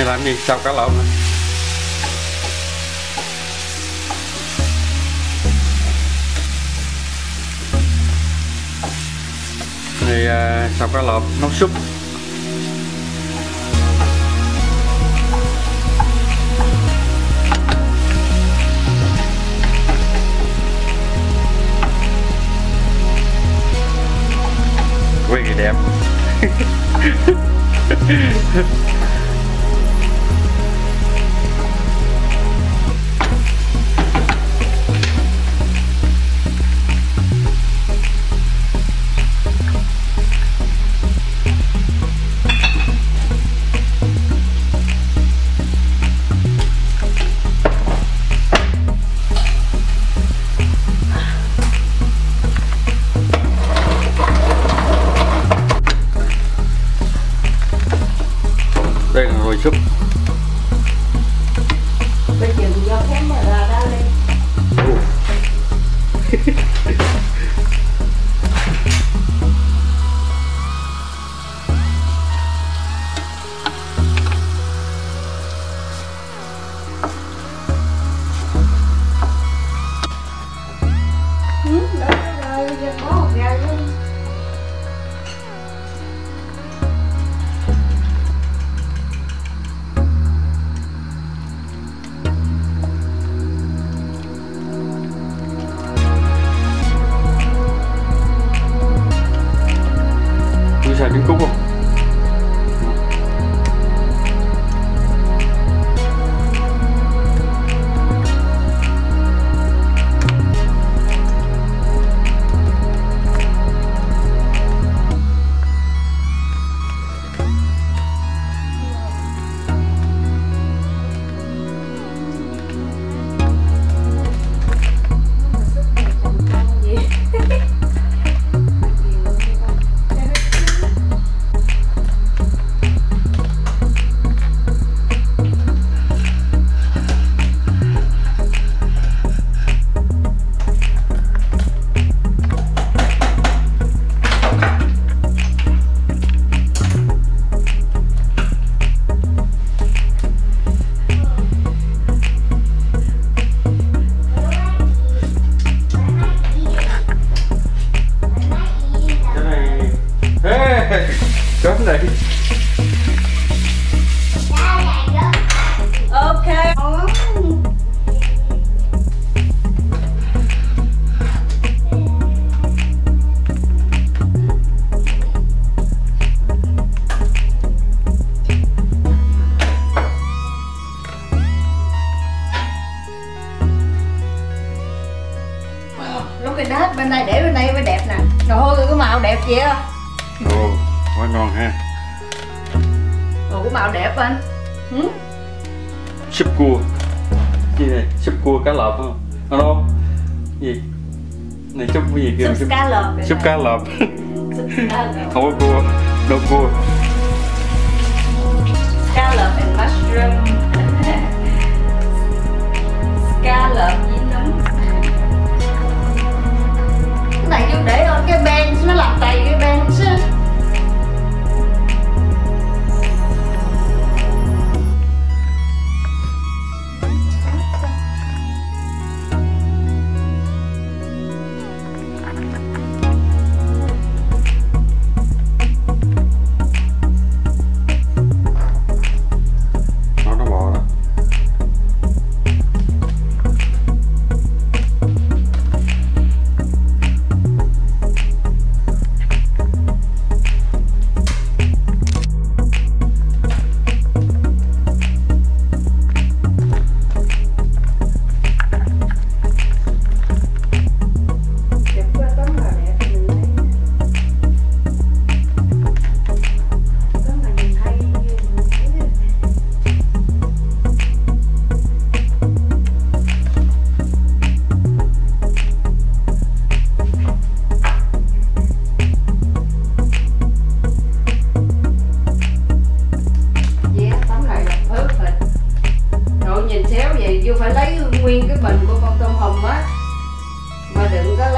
như làm gì? Sao cá lộn? Này Này à, cá lộn? Nấu súp. Quê gì đẹp. Ồ cái màu đẹp anh. Ừ? Súp cua. Gì này, súp cua cá lợp không? Nó đâu? Gì? Này súp cái gì kêu Súp cá lợp Súp cá lợp. Không có cua, đâu cua. Scallop and mushroom. Scallop với nấm. Cái này vô để on cái bench Nó làm đầy cái bench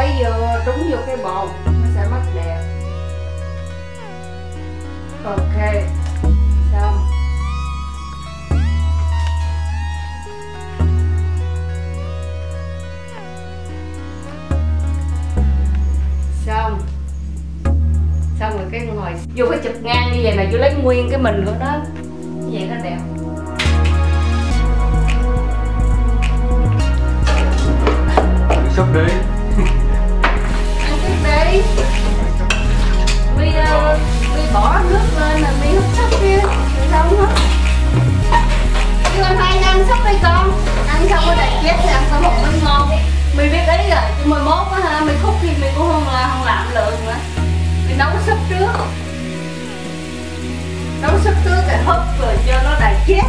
lấy vô trúng vô cái bồn, nó sẽ mất đẹp. Ok, xong. Xong. Xong rồi cái ngồi, vô cái chụp ngang như vậy là vô lấy nguyên cái mình của nó. Như vậy nó đẹp. Sốc đấy mi mi uh, mi bỏ nước lên là mi hút sắp kia rồi hết chứ anh hai ăn sắp đây con. Ăn xong có đẹp chết thì ăn xong một mới ngon. Mình biết ý rồi chứ mười mốt á ha mình khúc thì mình cũng không là không làm lượng nữa. Mình nấu sắp trước. Nấu sắp trước rồi húp rồi cho nó đại chết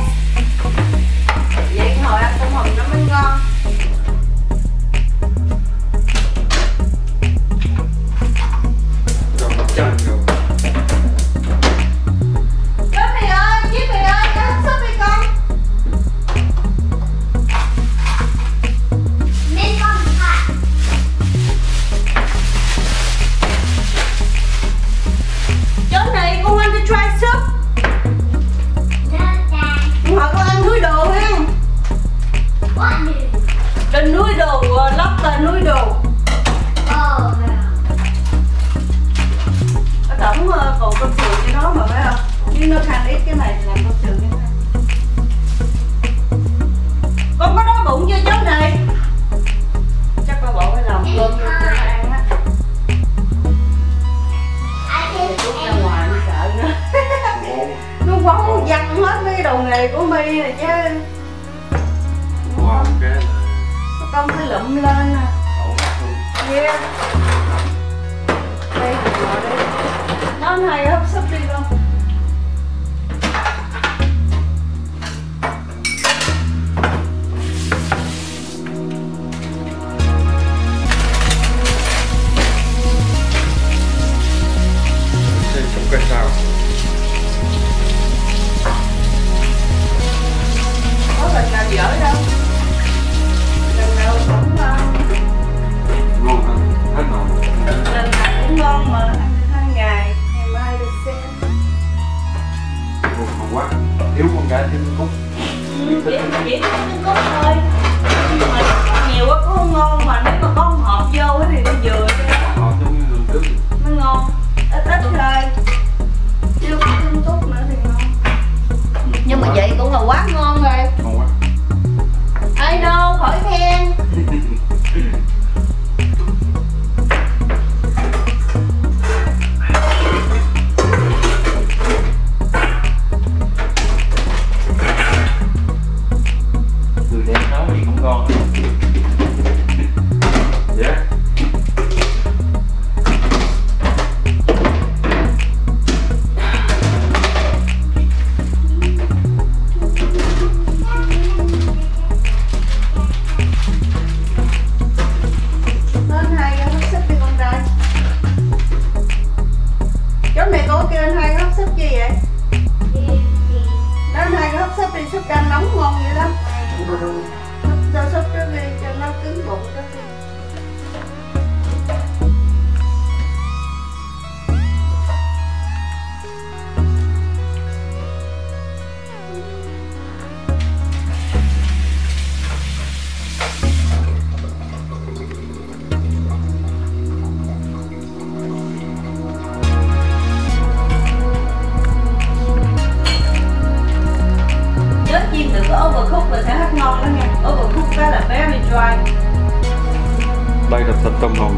đây là thịt tôm hùm.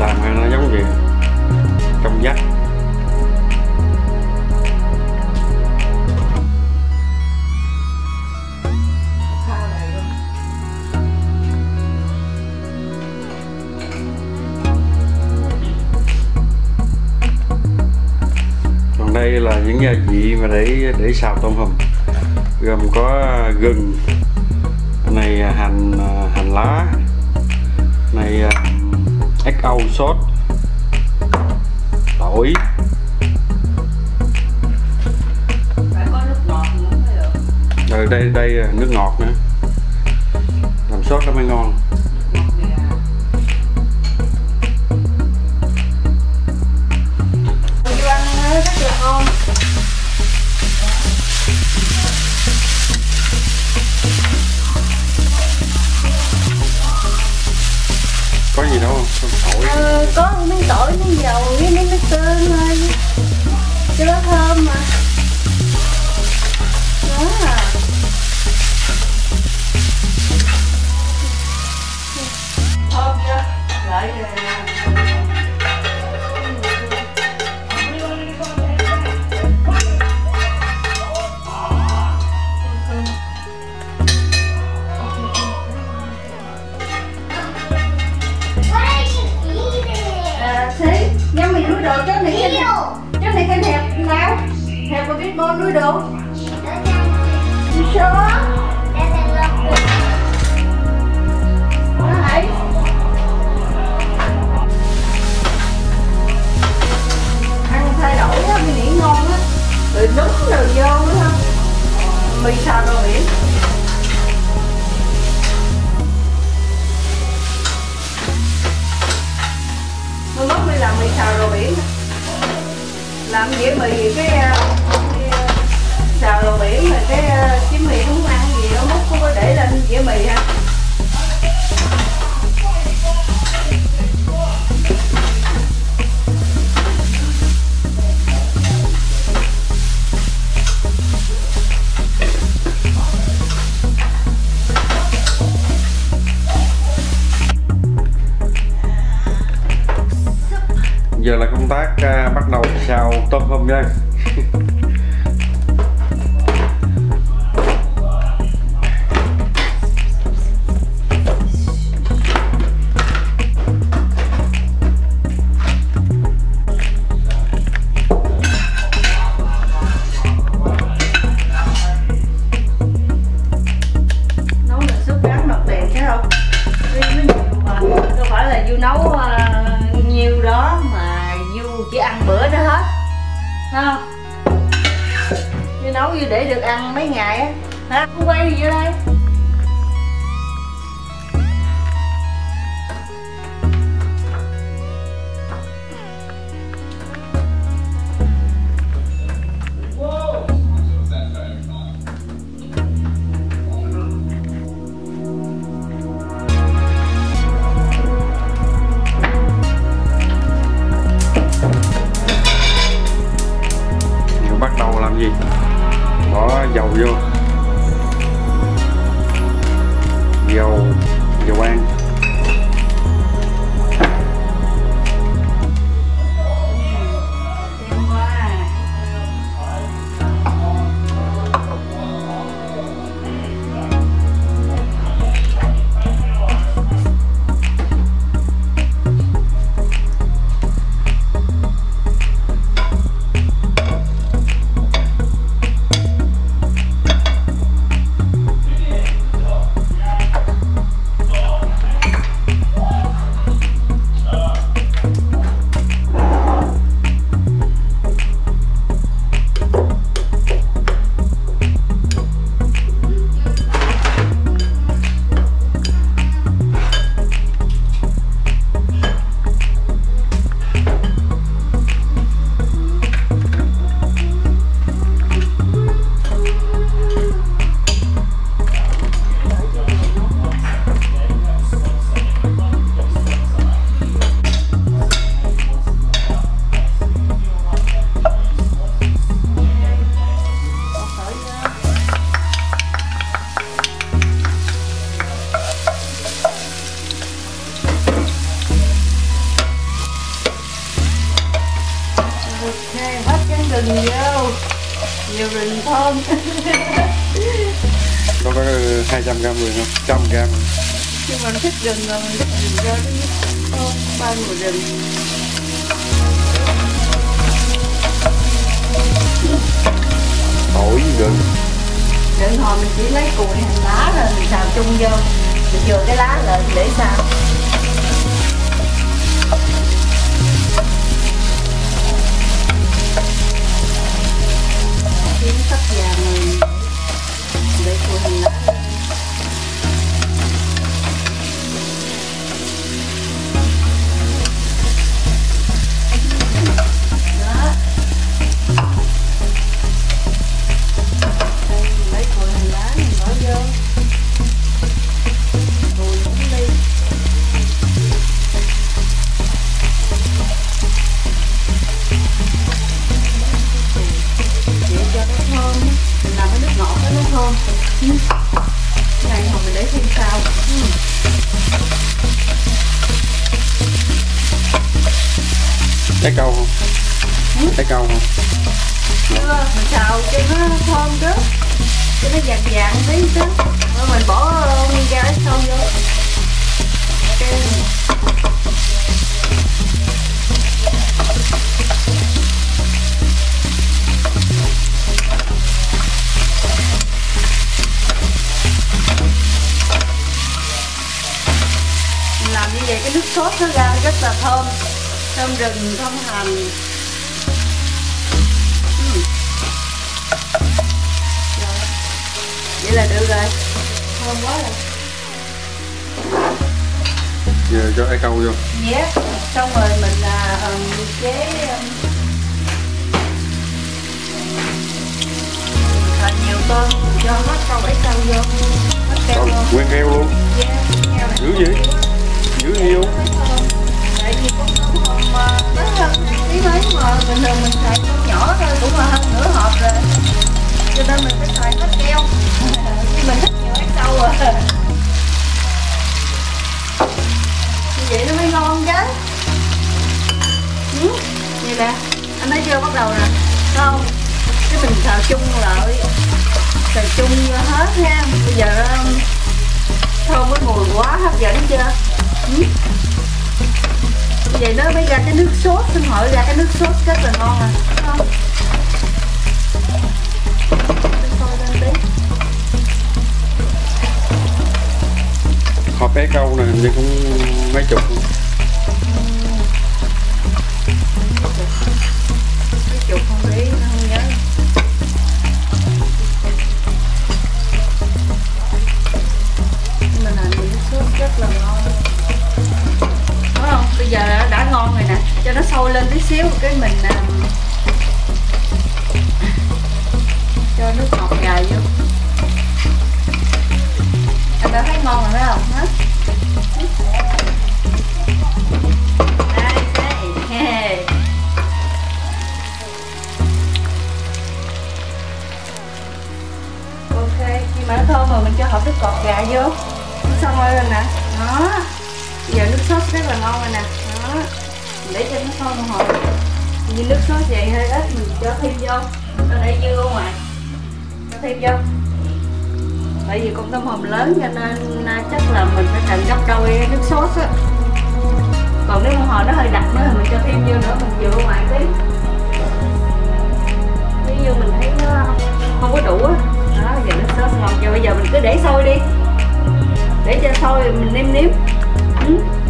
Làm ăn nó giống gì trong vắt đây là những gia vị mà để để xào tôm hùm. Gồm có gừng này à, hành à, hành lá. Này à, ếch âu sốt. Tỏi ở ờ, đây đây nước ngọt nữa. Làm sốt nó mới ngon. Ờ, có miếng tỏi miếng dầu với miếng nước tương thôi. Cho nó thơm mà. Đó à. Thơm chưa lại đây. Đồ cho này cái Ew. cho này cái hẹp nào? Hẹp một cái nuôi đồ Doesn't, you sure. Ăn thay đổi á mình nghĩ ngon á. Rồi đúng rồi vô nữa không mì xào đồ biển tôi mất đi làm mì xào đồ biển làm dĩa mì cái, à, cái xào đồ biển rồi cái à, mì không ăn gì đó múc không có để lên dĩa mì ha. Xào tôm hùm đây. Mà mình thích rừng rồi mình thích rừng cho nó thơm ba mùi rừng tỏi gừng rừng hồi mình chỉ lấy cùi hành lá rồi mình xào chung vô. Mình chừa cái lá lại để xào. Kiếm vàng tí chứ rồi mình bỏ nguyên rau ít sâu vô làm như vậy cái nước sốt nó ra rất là thơm. Thơm rừng, thơm hành vậy là được rồi. Thơm quá rồi. Giờ cho trái câu vô. Yeah. xong rồi mình là um, chế um, thật nhiều tôm cho hết câu ấy câu vô. Hết keo Còn vô nguyên heo luôn. Yeah. keo này. Dữ vậy? Dữ nhiều tại vì con tôm mà nó hơn tí mấy mà bình thường mình xài con nhỏ thôi cũng là hơn nửa hộp rồi. Cho nên mình phải xài hết keo mình thích nhiều ăn sâu à như vậy nó mới ngon chứ. Ừ. vậy nè anh thấy chưa, bắt đầu nè. Không? Cái mình xào chung lại. Xào chung hết ha. Bây giờ um, thơm với mùi quá, hấp dẫn chưa? Ừ. Như vậy nó mới ra cái nước sốt, xin hỏi ra cái nước sốt rất là ngon à không? Hộp trái câu này hình như cũng mấy chục luôn. không biết Nhưng làm rất là ngon đúng không bây giờ đã, đã ngon rồi nè cho nó sôi lên tí xíu cái mình lớn cho nên chắc là mình phải cần gấp đôi nước sốt á còn nếu mà hồi nó hơi đặc nữa thì mình cho thêm vô nữa, mình dựa ngoài tí nếu như mình thấy nó không có đủ á, đó, giờ nước sốt ngon giờ bây giờ mình cứ để sôi đi để cho sôi mình nêm nếm. Ừ.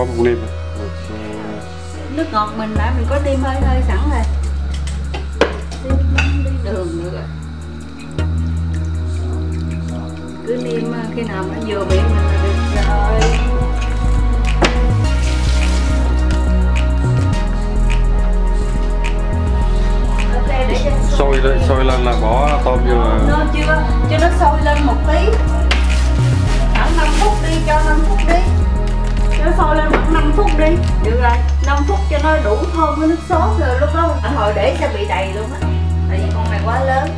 Bỏ một nêm nước ngọt mình đã mình có tim hơi hơi sẵn rồi. Tí đường nữa rồi. Cứ nêm à, khi nào nó vừa miệng mình là được rồi. Sôi lên, sôi lên là bỏ tôm vô là nó chưa cho nó sôi lên một tí. Khoảng 5 phút đi cho 5 phút đi nó sôi lên khoảng 5 phút đi. Được rồi 5 phút cho nó đủ thơm với nước sốt rồi lúc đó mình hồi để cho bị đầy luôn á. Tại vì con này quá lớn.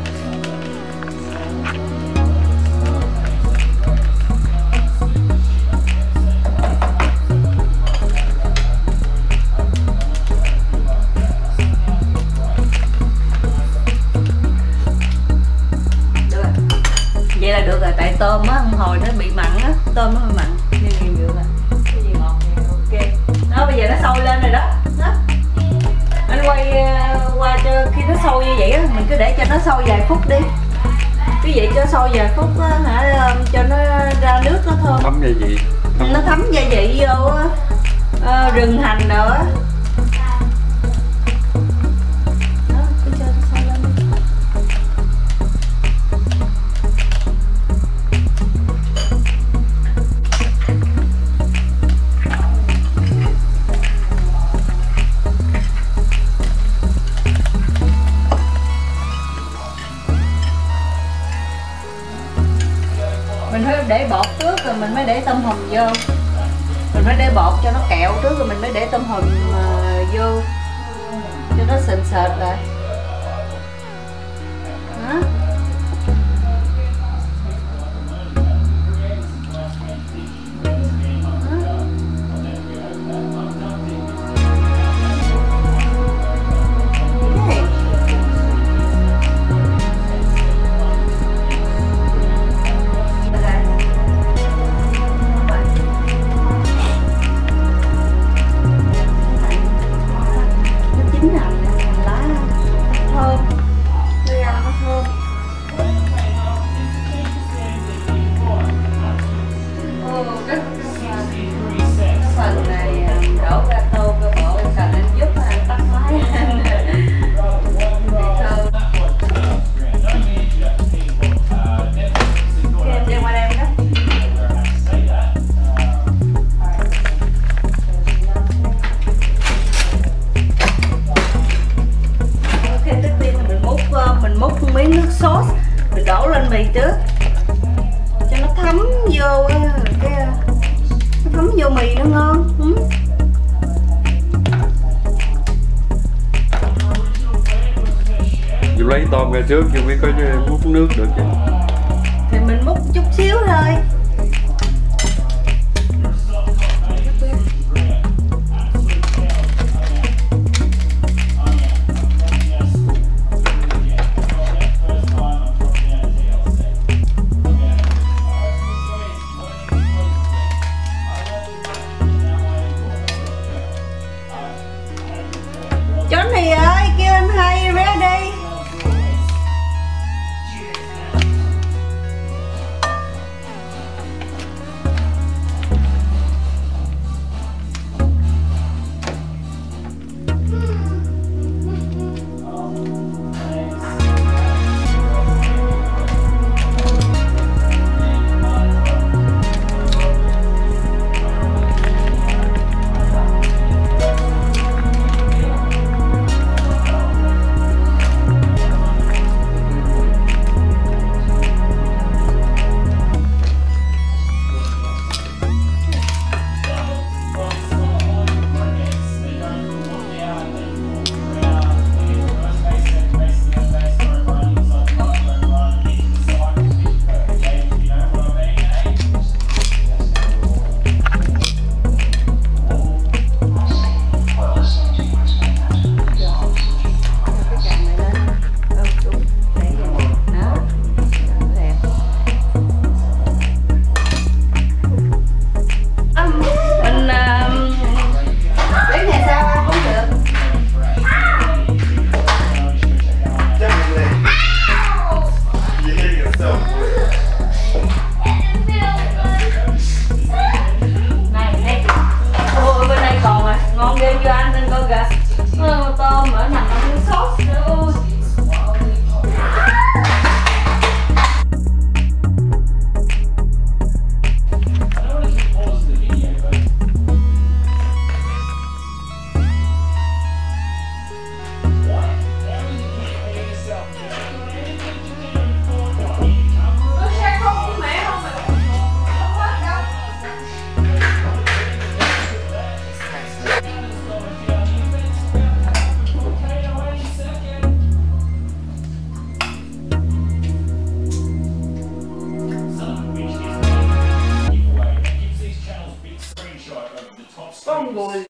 Vậy là được rồi, tại tôm á hồi nó bị mặn á, tôm nó hơi mặn. sôi lên rồi đó. Anh quay ờ, qua cho khi nó sôi như vậy á mình cứ để cho nó sôi vài phút đi. Cứ vậy cho sôi vài phút hả cho nó ra nước nó thơm. Thấm gia vị. Nó thấm gia vị vô uh, rừng hành nữa mình phải để bột trước rồi mình mới để tôm hùm vô. Mình phải để bột cho nó kẹo trước rồi mình mới để tôm hùm ờ, vô. Cho nó sền sệt lại. Hả?